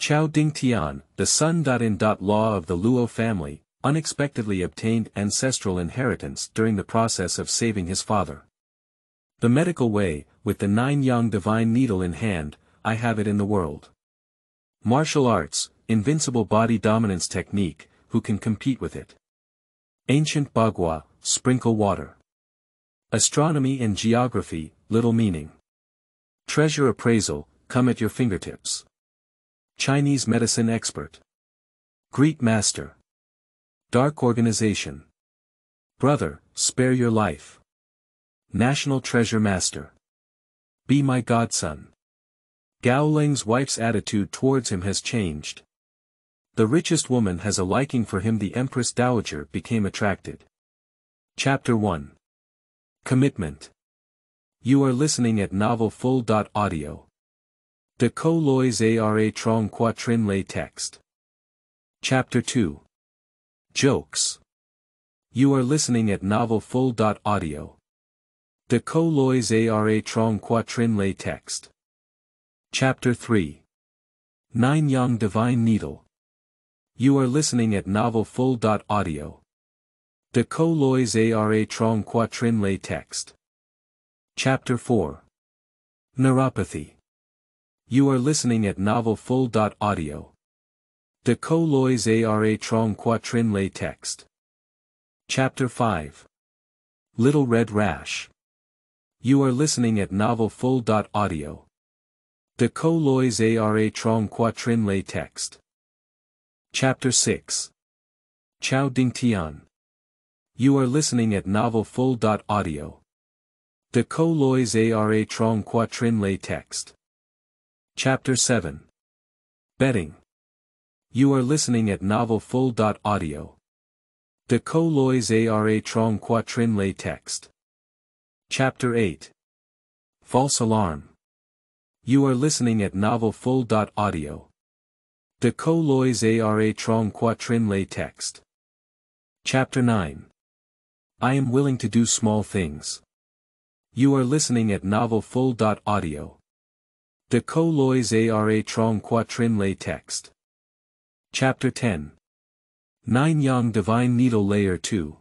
Cao Dingtian, the son.in.law of the Luo family, unexpectedly obtained ancestral inheritance during the process of saving his father. The medical way, with the nine Yang divine needle in hand, I have it in the world. Martial arts, invincible body dominance technique, who can compete with it? Ancient Bagua, sprinkle water. Astronomy and geography, little meaning. Treasure appraisal, come at your fingertips. Chinese medicine expert. Greek master. Dark organization. Brother, spare your life. National Treasure Master. Be my godson. Gao Leng's wife's attitude towards him has changed. The richest woman has a liking for him the Empress Dowager became attracted. Chapter 1 Commitment You are listening at Novel Full. Audio. De Co Lois Ara Trong Quatrin Lay Text. Chapter 2 Jokes You are listening at Novel Full. Audio. De co lois ara trong quatrin lay text. Chapter 3. Nine Yang Divine Needle. You are listening at Novel Full. Audio. De co lois ara trong quatrin lay text. Chapter 4. Neuropathy. You are listening at Novel Full. Audio. De co lois ara trong quatrin lay text. Chapter 5. Little Red Rash. You are listening at Novel Full. Audio. De co lois ara trong quatrin lay text. Chapter 6. Cao Dingtian. You are listening at Novel Full. Audio. De co lois ara trong quatrin lay text. Chapter 7. Betting. You are listening at novelfull.audio. Full. Audio. De lois ara trong quatrin lay text. Chapter 8 False Alarm You are listening at novelfull.audio. Full. Audio. De lois ara trong quatrin lay text. Chapter 9 I am willing to do small things. You are listening at Novel Full. Audio. De co lois ara trong quatrin lay text. Chapter 10 Nine Yang Divine Needle Layer 2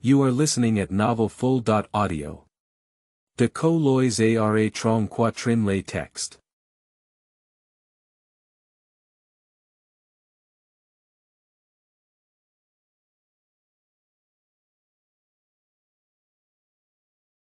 you are listening at Novel Full. Audio. De co lois ara trong quatrin lay text.